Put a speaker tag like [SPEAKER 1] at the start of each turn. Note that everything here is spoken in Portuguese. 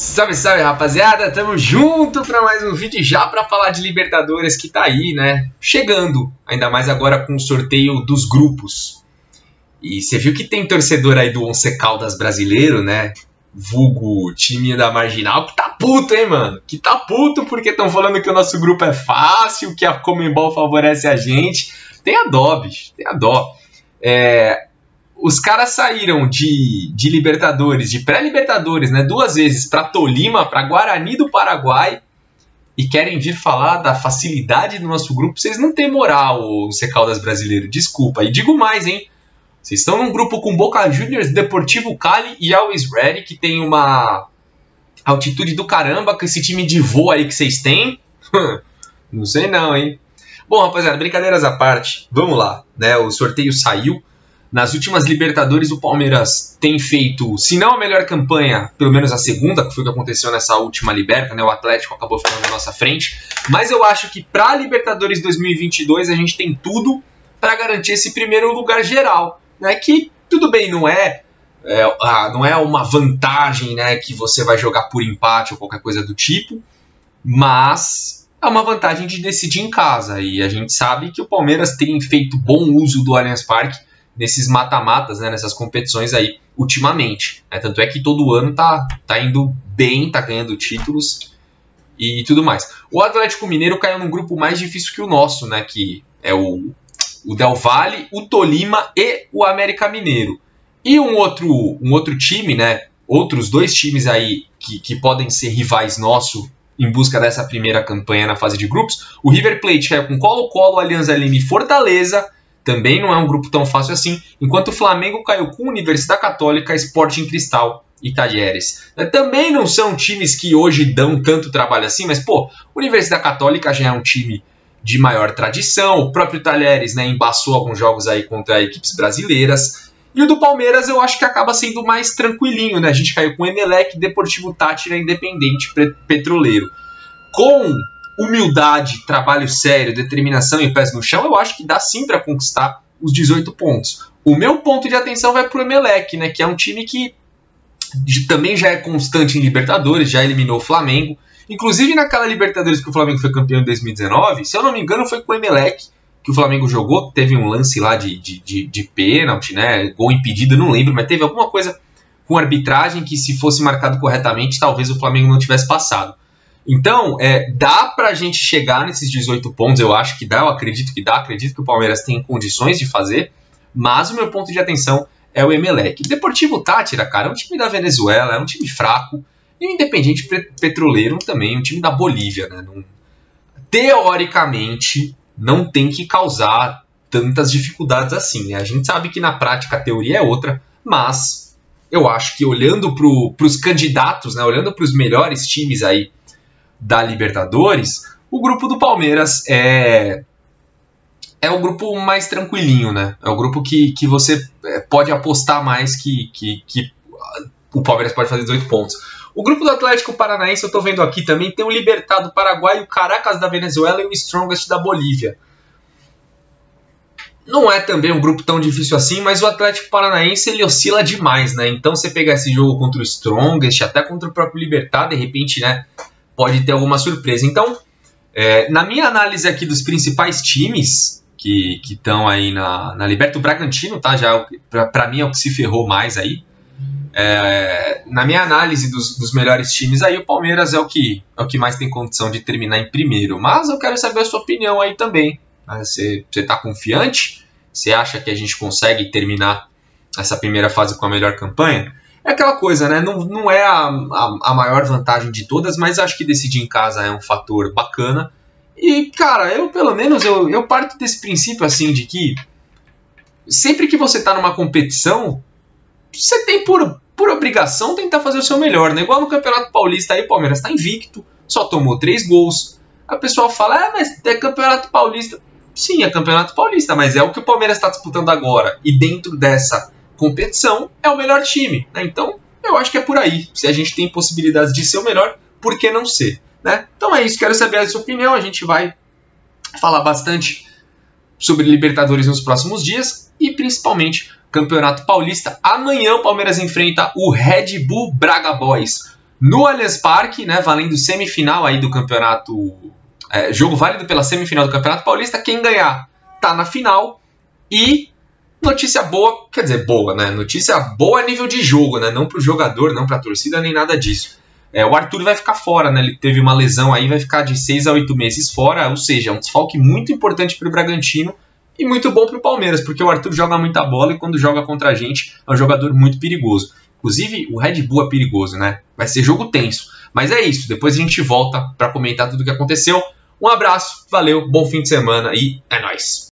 [SPEAKER 1] Salve, salve, rapaziada! Tamo junto para mais um vídeo já para falar de Libertadores que tá aí, né? Chegando, ainda mais agora com o sorteio dos grupos. E você viu que tem torcedor aí do Once Caldas brasileiro, né? Vulgo time da Marginal, que tá puto, hein, mano? Que tá puto porque estão falando que o nosso grupo é fácil, que a Comembol favorece a gente. Tem a dó, bicho, tem a dó. É, os caras saíram de, de Libertadores, de pré-Libertadores, né, duas vezes para Tolima, para Guarani do Paraguai e querem vir falar da facilidade do nosso grupo. Vocês não têm moral, o Secaldas brasileiro, desculpa. E digo mais, hein? Vocês estão num grupo com Boca Juniors, Deportivo Cali e Always Ready, que tem uma altitude do caramba com esse time de voo aí que vocês têm. não sei não, hein? Bom, rapaziada, brincadeiras à parte, vamos lá, né? O sorteio saiu. Nas últimas Libertadores, o Palmeiras tem feito, se não a melhor campanha, pelo menos a segunda, que foi o que aconteceu nessa última Liberta, né? O Atlético acabou ficando na nossa frente. Mas eu acho que para Libertadores 2022 a gente tem tudo para garantir esse primeiro lugar geral, né? Que tudo bem, não é, é ah, não é uma vantagem, né? Que você vai jogar por empate ou qualquer coisa do tipo, mas é uma vantagem de decidir em casa. E a gente sabe que o Palmeiras tem feito bom uso do Allianz Parque nesses mata-matas, né, nessas competições aí ultimamente. Né? Tanto é que todo ano tá, tá indo bem, tá ganhando títulos e tudo mais. O Atlético Mineiro caiu num grupo mais difícil que o nosso, né, que é o, o Del Valle, o Tolima e o América Mineiro. E um outro, um outro time, né, outros dois times aí que, que podem ser rivais nosso em busca dessa primeira campanha na fase de grupos. O River Plate caiu com Colo-Colo, Alianza Lima e Fortaleza também não é um grupo tão fácil assim, enquanto o Flamengo caiu com Universidade Católica, Sporting Cristal e Talheres. É, também não são times que hoje dão tanto trabalho assim, mas pô, Universidade Católica já é um time de maior tradição, o próprio Talheres né, embaçou alguns jogos aí contra equipes brasileiras. E o do Palmeiras eu acho que acaba sendo mais tranquilinho, né? A gente caiu com Emelec, Deportivo Tátira, Independente, Petroleiro. Com humildade, trabalho sério, determinação e pés no chão, eu acho que dá sim para conquistar os 18 pontos. O meu ponto de atenção vai para o Emelec, né, que é um time que também já é constante em Libertadores, já eliminou o Flamengo. Inclusive naquela Libertadores que o Flamengo foi campeão em 2019, se eu não me engano, foi com o Emelec que o Flamengo jogou. Teve um lance lá de, de, de, de pênalti, né? Gol impedido, não lembro, mas teve alguma coisa com arbitragem que, se fosse marcado corretamente, talvez o Flamengo não tivesse passado. Então, é, dá para a gente chegar nesses 18 pontos, eu acho que dá, eu acredito que dá, acredito que o Palmeiras tem condições de fazer, mas o meu ponto de atenção é o Emelec. Deportivo Tátira, cara, é um time da Venezuela, é um time fraco, e o Independente Petroleiro também, um time da Bolívia, né? Não, teoricamente, não tem que causar tantas dificuldades assim, né? A gente sabe que na prática a teoria é outra, mas eu acho que olhando para os candidatos, né, olhando para os melhores times aí da Libertadores, o grupo do Palmeiras é é o grupo mais tranquilinho, né? É o grupo que, que você é, pode apostar mais que, que, que o Palmeiras pode fazer 18 pontos. O grupo do Atlético Paranaense, eu estou vendo aqui também, tem o Libertado do Paraguai, o Caracas da Venezuela e o Strongest da Bolívia. Não é também um grupo tão difícil assim, mas o Atlético Paranaense ele oscila demais, né? Então você pegar esse jogo contra o Strongest, até contra o próprio Libertado, de repente, né? Pode ter alguma surpresa. Então, é, na minha análise aqui dos principais times que estão aí na, na Liberta, o Bragantino, tá? Já é para mim é o que se ferrou mais aí. É, na minha análise dos, dos, melhores times aí, o Palmeiras é o que é o que mais tem condição de terminar em primeiro. Mas eu quero saber a sua opinião aí também. Né? Você está confiante? Você acha que a gente consegue terminar essa primeira fase com a melhor campanha? É aquela coisa, né? Não, não é a, a, a, maior vantagem de todas, mas acho que decidir em casa é um fator bacana. E, cara, eu pelo menos eu, eu parto desse princípio assim de que sempre que você está numa competição, você tem por, por obrigação tentar fazer o seu melhor, né? Igual no Campeonato Paulista aí, o Palmeiras está invicto, só tomou três gols. A pessoa fala, ah, mas é Campeonato Paulista. Sim, é Campeonato Paulista, mas é o que o Palmeiras está disputando agora. E dentro dessa competição é o melhor time. Né? Então, eu acho que é por aí. Se a gente tem possibilidades de ser o melhor, por que não ser? Né? Então é isso, quero saber a sua opinião. A gente vai falar bastante sobre Libertadores nos próximos dias e principalmente Campeonato Paulista. Amanhã o Palmeiras enfrenta o Red Bull Braga Boys no Allianz Parque, né, valendo semifinal aí do campeonato, é, jogo válido pela semifinal do Campeonato Paulista. Quem ganhar tá na final e notícia boa, quer dizer boa, né? Notícia boa a nível de jogo, né? Não pro jogador, não pra torcida nem nada disso. É, o Arthur vai ficar fora, né? Ele teve uma lesão aí, vai ficar de 6 a 8 meses fora, ou seja, é um desfalque muito importante para o Bragantino e muito bom para o Palmeiras, porque o Arthur joga muita bola e quando joga contra a gente é um jogador muito perigoso. Inclusive, o Red Bull é perigoso, né? Vai ser jogo tenso. Mas é isso, depois a gente volta para comentar tudo o que aconteceu. Um abraço, valeu, bom fim de semana e é nóis!